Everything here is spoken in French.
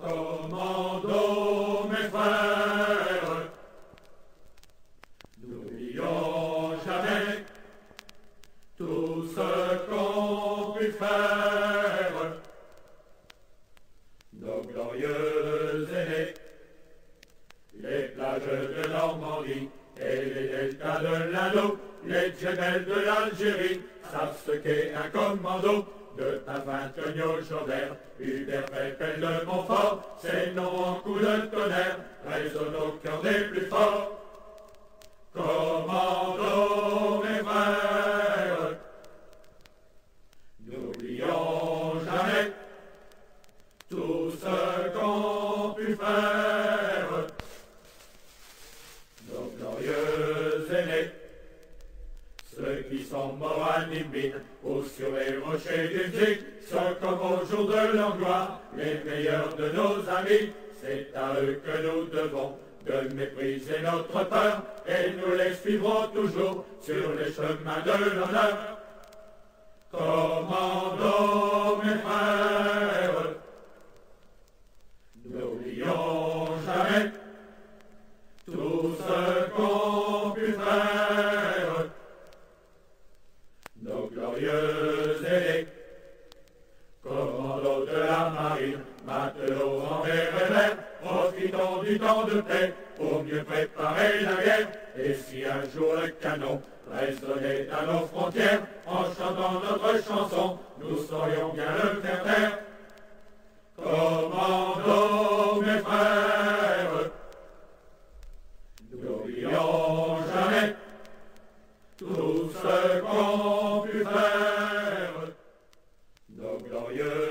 Commando, mes frères, n'oublions jamais tout ce qu'ont pu faire nos glorieux aînés, les plages de Normandie et les deltas de l'Indo, les gemelles de l'Algérie, savent ce qu'est un commando. De Pavin, Tonio, Chauvert, Hubert, Pépel de Montfort, ces noms en coups de tonnerre résonnent au cœur des plus forts. Commando, mes frères, n'oublions jamais tout ce qu'on pu faire. Ceux qui sont morts à Nîmes ou sur les rochers Zik, sont comme au jour de leur gloire, les meilleurs de nos amis. C'est à eux que nous devons de mépriser notre peur, et nous les suivrons toujours sur les chemins de l'honneur. de haut envers profitons du temps de paix pour mieux préparer la guerre. Et si un jour le canon résonnait à nos frontières, en chantant notre chanson, nous saurions bien le faire taire. Commandons mes frères, n'oublions jamais tout ce qu'on pu faire, nos glorieux